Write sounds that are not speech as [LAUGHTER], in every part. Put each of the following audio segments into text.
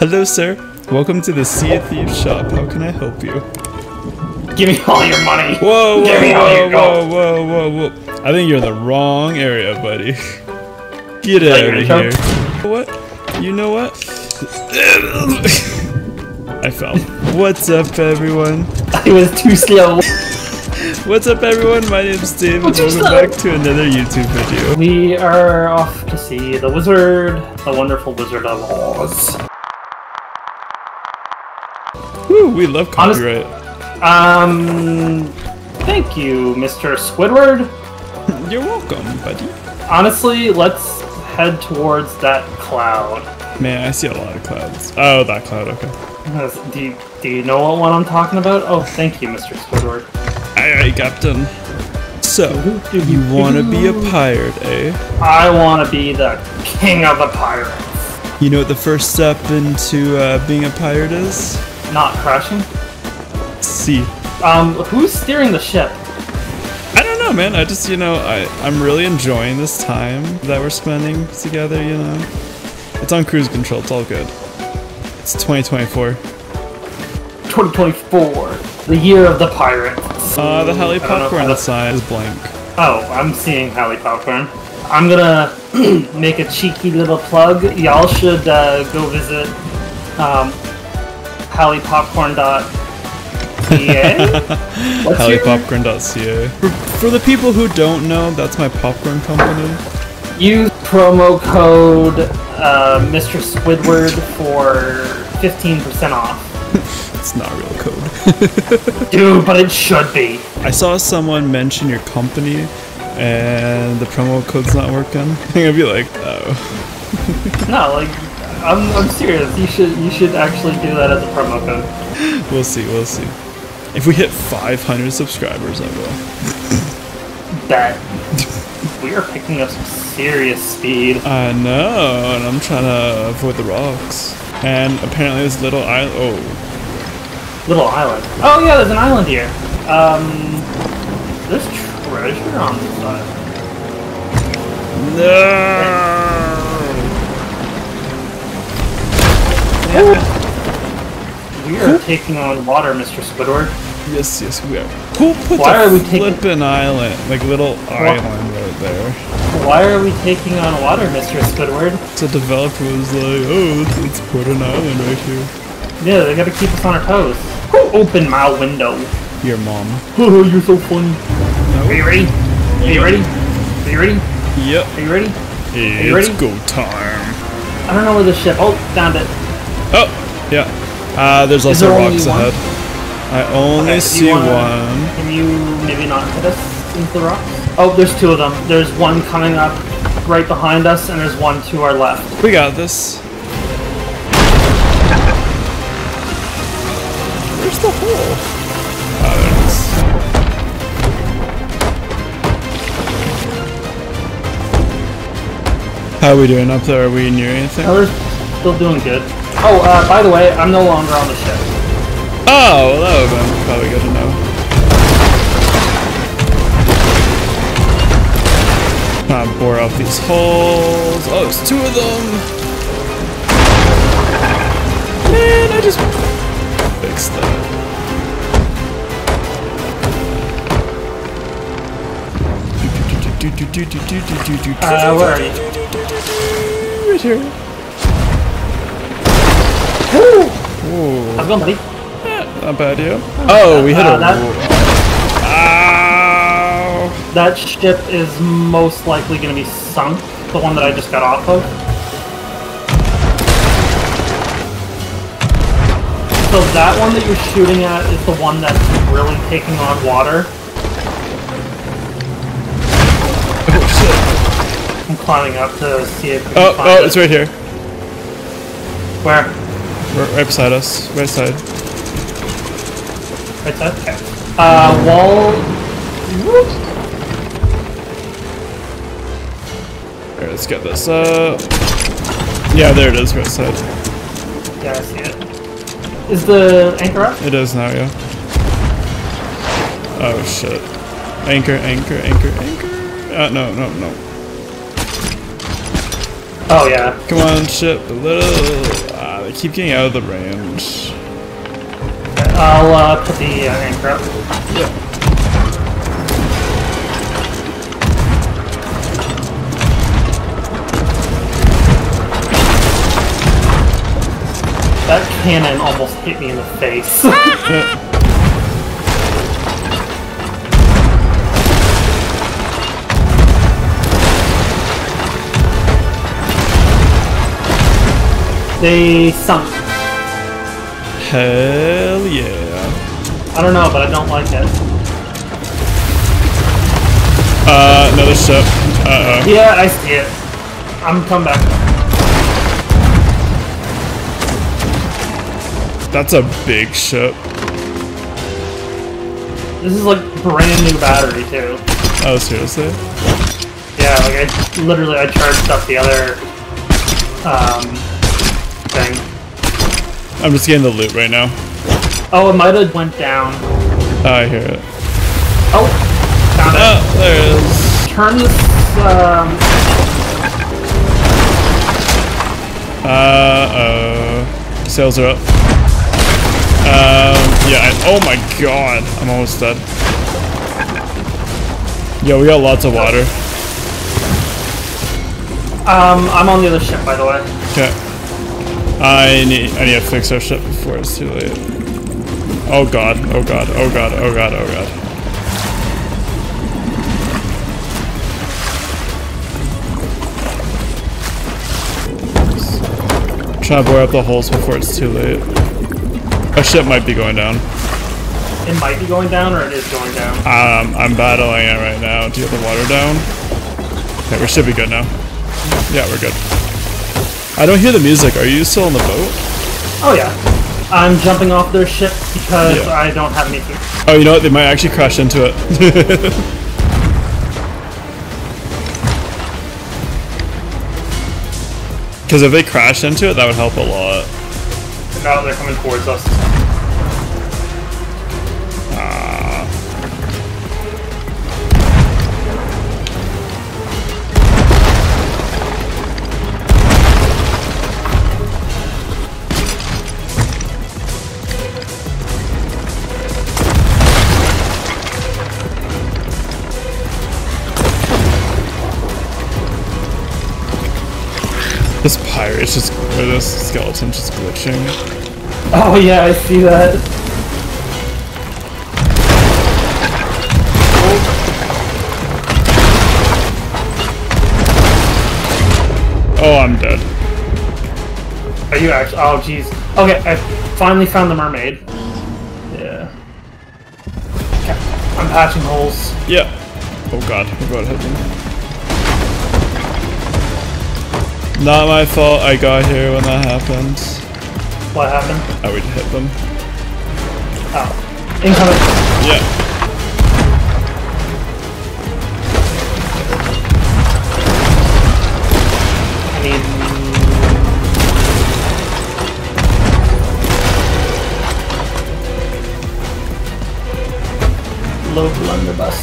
Hello, sir. Welcome to the Sea of Thieves shop. How can I help you? Give me all your money. Whoa, whoa, Give me all whoa, your whoa, gold. whoa, whoa, whoa. I think you're in the wrong area, buddy. [LAUGHS] Get out of here. What? You know what? [LAUGHS] I fell. What's up, everyone? [LAUGHS] It was too slow. What's up, everyone? My name's Dave, and welcome back to another YouTube video. We are off to see the wizard, the wonderful wizard of Oz. Woo, we love Honest- copyright. Um, thank you, Mr. Squidward. [LAUGHS] You're welcome, buddy. Honestly, let's head towards that cloud. Man, I see a lot of clouds. Oh, that cloud, okay. Do you, do you know what one I'm talking about? Oh, thank you, Mr. Squidward. Aye, aye, Captain. So, you want to be a pirate, eh? I want to be the king of the pirates. You know what the first step into uh, being a pirate is? Not crashing. See. Um, who's steering the ship? I don't know, man. I just, you know, I, I'm really enjoying this time that we're spending together, you know? It's on cruise control, it's all good. It's 2024. 2024, the year of the pirate. Uh, the Halley popcorn to- sign is blank. Oh, I'm seeing Hallie Popcorn. I'm gonna [CLEARS THROAT] make a cheeky little plug. Y'all should uh, go visit um, HalleyPopcorn.ca. [LAUGHS] What's your- For, for the people who don't know, that's my popcorn company. Use promo code uh, Mr. Squidward for 15% off. [LAUGHS] It's not real code. [LAUGHS] Dude, but it should be. I saw someone mention your company and the promo code's not working. I think I'd be like, oh. No, like I'm, I'm serious. You should you should actually do that as a promo code. We'll see, we'll see. If we hit 500 subscribers, I will. Bet. we are picking up some serious speed. I know, and I'm trying to avoid the rocks. And apparently this little island. Oh, Little island. Oh yeah, there's an island here. Um, there's treasure on this island. no! We are taking on water, Mr. Squidward. Yes, yes, we are. Who put Why the are we taking- flippin' island, like little island right there? Why are we taking on water, Mr. Squidward? So the developer was like, oh, let's, let's put an island right here. Yeah, they gotta keep us on our toes. Who opened my window? Your mom. [LAUGHS] Oh, you're so funny. Are you ready? Are you ready? Are you ready? Yep. Are you ready? It's ready? go time. I don't know where the ship. Oh, found it. Oh, yeah. Uh, there's also there rocks ahead. I only Okay, see wanna- one. Can you maybe not hit us into the rocks? Oh, there's two of them. There's one coming up right behind us, and there's one to our left. We got this. Where's the hole? Oh, there it is. How are we doing up there? Are we near anything? Oh, they're still doing good. Oh, uh, by the way, I'm no longer on the ship. Oh, well, that would have probably good to know. Trying to bore out these holes. Oh, there's two of them. Man, I just fixed that. Uh, where are you? Right here. Ooh. How's it going, buddy? Not bad, yeah. Oh, we hit Uh, a. that- Ow! That ship is most likely going to be sunk. The one that I just got off of. So that one that you're shooting at is the one that's really taking on water. Oh shit! I'm climbing up to see if we can Oh, find oh, it. it's right here. Where? Right, right beside us. Right side. Right side? Okay. Uh, wall... Alright, let's get this up. Yeah, there it is, right side. Yeah, I see it. Is the anchor up? It is now, yeah. Oh shit. Anchor, anchor, anchor, anchor. Uh, no, no, no. Oh, yeah. Come on, ship a little. They keep getting out of the range. I'll uh, put the uh, anchor up. Yeah. That cannon almost hit me in the face. [LAUGHS] [LAUGHS] they sunk. Hell yeah. I don't know, but I don't like it. Uh, another ship. Uh oh. Yeah, I see it. I'm coming back. That's a big ship. This is like brand new battery too. Oh, seriously? Yeah, like I literally I charged up the other um thing. I'm just getting the loot right now. Oh, it might have went down. Oh, I hear it. Oh, found it. Oh, there it is. Turn this. Um, Uh oh. Sails are up. Um, yeah, I, oh my god. I'm almost dead. Yo, we got lots of water. um, I'm on the other ship, by the way. Okay. I need I need to fix our ship before it's too late. Oh god, oh god, oh god, oh god, oh god. Trying to blow up the holes before it's too late. Our ship might be going down. It might be going down, or it is going down. Um, I'm battling it right now. Do you have the water down? Okay, we should be good now. Yeah, we're good. I don't hear the music. Are you still on the boat? Oh yeah. I'm jumping off their ship because Yeah. I don't have any food. Oh, you know what? They might actually crash into it. [LAUGHS] Because if they crash into it, that would help a lot. Now they're coming towards us. This pirate's just, or this skeleton just glitching. Oh yeah, I see that. Oh, I'm dead. Are you actually? Oh jeez. Okay, I finally found the mermaid. Yeah. Okay, I'm patching holes. Yeah. Oh god, we're about to hit Not my fault I got here when that happened. What happened? I would hit them. Oh, incoming. Yeah. I need. Load blunderbuss.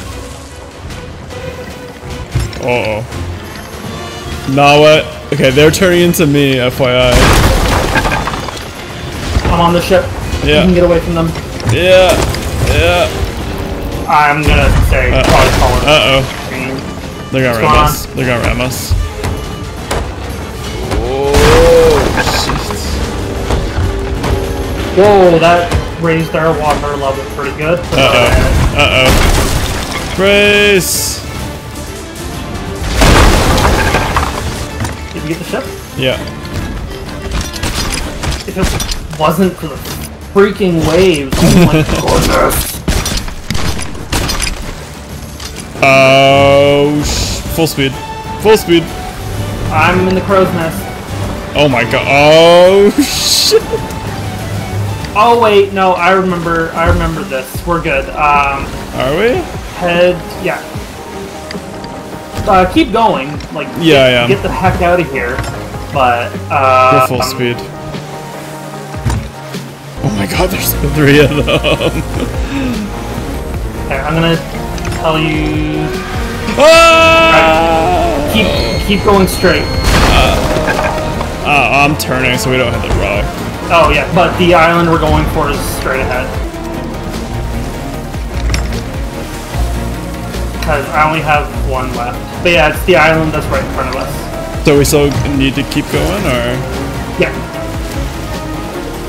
[CLEARS THROAT] Uh oh. Now what? Okay, they're turning into me, FYI. I'm on the ship. You Yeah. can get away from them. Yeah. Yeah. I'm gonna say Uh, probably call it. Uh oh. They're gonna ram us. They're gonna ram us. Oh. Whoa, that raised our water level pretty good. Uh oh. Uh oh. Brace! You get the ship? Yeah. If it wasn't for the freaking waves, oh my [LAUGHS] goodness. Oh, sh- full speed. Full speed. I'm in the crow's nest. Oh my god. Oh, [LAUGHS] shit. Oh wait, no, I remember. I remember this. We're good. Um, Are we? head, yeah. Uh, keep going. Like, Yeah, get, am. get the heck out of here. But uh, We're full um, speed. Oh my god, there's [LAUGHS] three of them. I'm gonna tell you. ah! keep keep going straight. Uh, I'm turning so we don't hit the rock. Oh yeah, but the island we're going for is straight ahead. Because I only have one left. But yeah, it's the island that's right in front of us. So we still need to keep going, or? Yeah.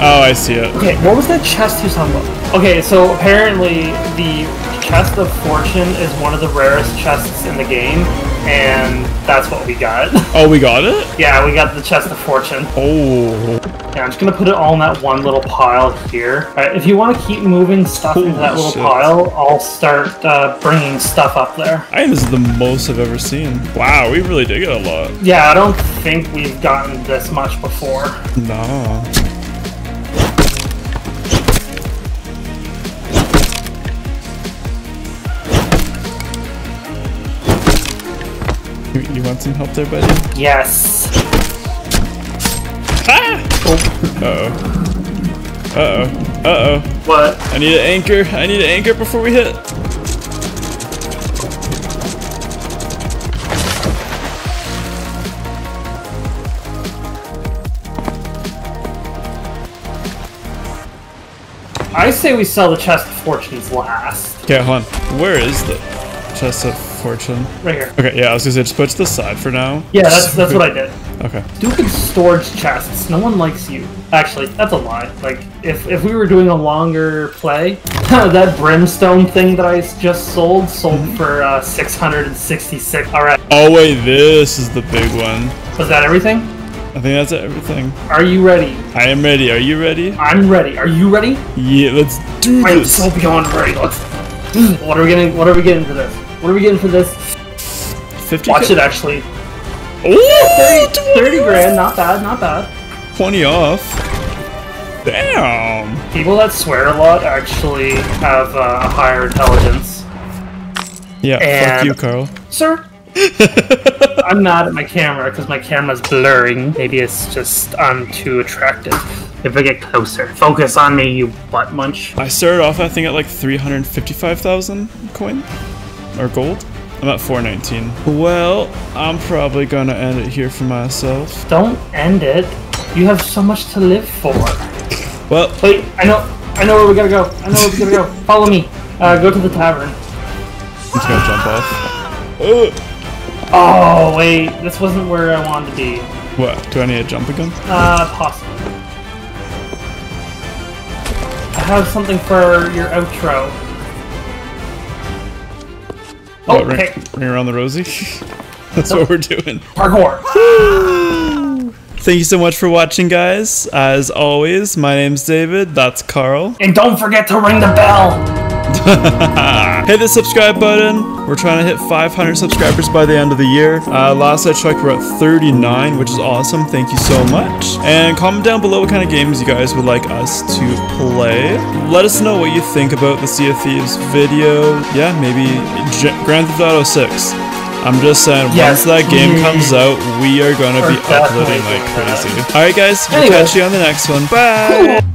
Oh, I see it. Okay, what was that chest you about? Okay, so apparently the chest of fortune is one of the rarest chests in the game, and that's what we got. [LAUGHS] Oh, we got it? yeah, we got the chest of fortune. Oh. Yeah, I'm just gonna put it all in that one little pile here. Alright, if you want to keep moving stuff into that little shit. pile, I'll start uh, bringing stuff up there. I think this is the most I've ever seen. Wow, we really did get a lot. Yeah, I don't think we've gotten this much before. No. You, you want some help there, buddy? Yes. Ah! Uh-oh. Uh-oh. Uh-oh. What? I need an anchor. I need an anchor before we hit. I say we sell the chest of fortunes last. Okay, hold on. Where is the chest of fortune? Right here. Okay, yeah, I was gonna say just put it to the side for now. Yeah, that's that's what I did. Okay. Stupid storage chests. No one likes you. Actually, that's a lie. Like, if, if we were doing a longer play, [LAUGHS] that brimstone thing that I just sold sold for uh, 666. All right, Oh wait, this is the big one. was that everything? I think that's everything. Are you ready? I am ready. Are you ready? I'm ready. Are you ready? Yeah, let's do I'm this. so beyond ready. Let's. What are we getting? What are we getting for this? What are we getting for this? 50 Watch it actually. Ooh, 30, 30 grand. Not bad. Not bad. 20 off. Damn. People that swear a lot actually have uh, a higher intelligence. Yeah, fuck And- you, Carl. Sir? [LAUGHS] I'm mad at my camera because my camera's blurring. Maybe it's just I'm too attractive. If I get closer, focus on me, you butt munch. I started off, I think, at like 355,000 coin or gold. I'm at 419. Well, I'm probably gonna end it here for myself. Don't end it. You have so much to live for. Well, Wait, I know, I know where we gotta go. I know where we gotta go. [LAUGHS] Follow me. Uh, go to the tavern. I'm just gonna jump off. Ugh. Oh wait, this wasn't where I wanted to be. What? Do I need to jump again? Uh, possibly. I have something for your outro. Oh, What, ring, okay. ring around the rosy? [LAUGHS] That's what we're doing. Parkour. Thank you so much for watching, guys. As always, my name's David. That's Carl. And don't forget to ring the bell. [LAUGHS] Hit the subscribe button. We're trying to hit 500 subscribers by the end of the year. Uh, last I checked, we're at 39, which is awesome. Thank you so much. And comment down below what kind of games you guys would like us to play. Let us know what you think about the Sea of Thieves video. Yeah, maybe G- Grand Theft Auto 6. I'm just saying, once that game comes out, we are gonna be uploading like crazy. Alright, guys, we'll Anyway. catch you on the next one. Bye!